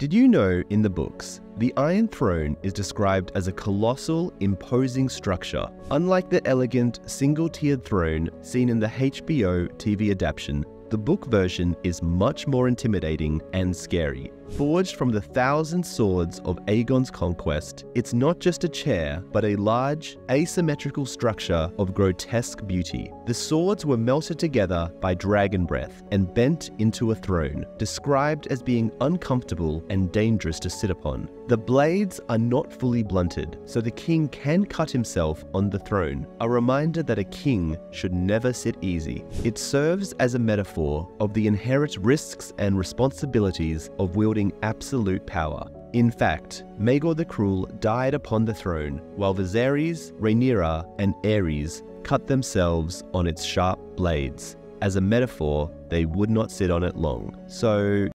Did you know in the books, the Iron Throne is described as a colossal, imposing structure, unlike the elegant, single tiered throne seen in the HBO TV adaptation the book version is much more intimidating and scary. Forged from the thousand swords of Aegon's conquest, it's not just a chair, but a large, asymmetrical structure of grotesque beauty. The swords were melted together by dragon breath and bent into a throne, described as being uncomfortable and dangerous to sit upon. The blades are not fully blunted, so the king can cut himself on the throne, a reminder that a king should never sit easy. It serves as a metaphor of the inherent risks and responsibilities of wielding absolute power. In fact, Maegor the Cruel died upon the throne, while Viserys, Rhaenyra, and Aerys cut themselves on its sharp blades. As a metaphor, they would not sit on it long. So,